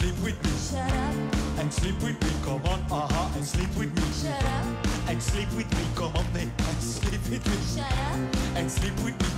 sleep with me. Shut up. And sleep with me, come on, aha, uh -huh. and sleep with me. Shut up. And sleep with me, come on, and sleep with me. Shut up. And sleep with me.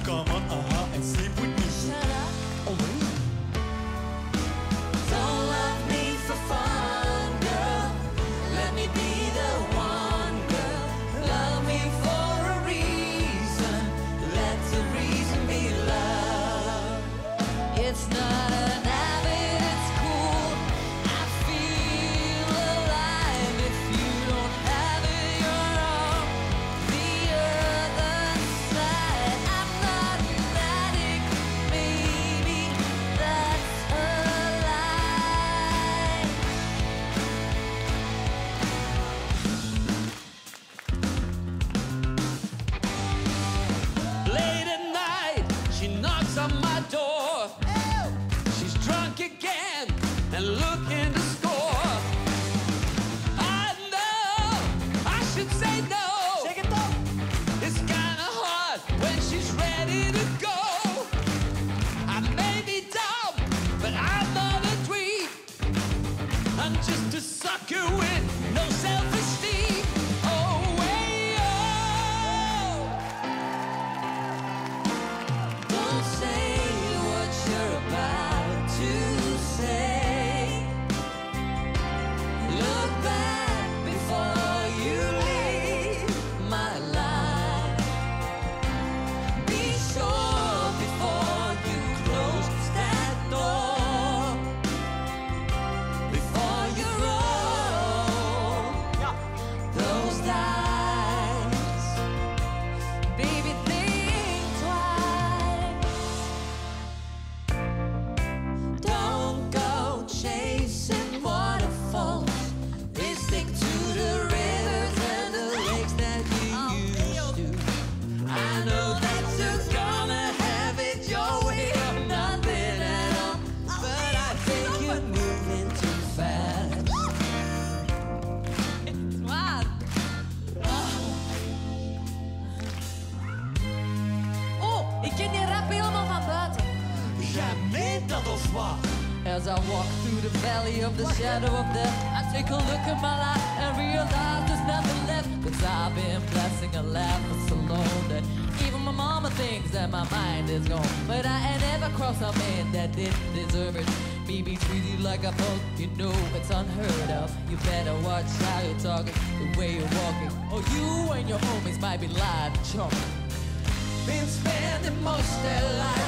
Ready to go. I may está. Ken die rap helemaal van buiten. Jamais dat of wat? As I walk through the valley of the shadow of death, I take a look at my life and realize there's nothing left. Cause I've been blessing a laugh for so long that even my mama thinks that my mind is gone. But I ain't never crossed a man that didn't deserve it. Me be treated like a punk, you know it's unheard of. You better watch how you're talking, the way you're walking. Or you and your homies might be lying chunk. Been spending most their lives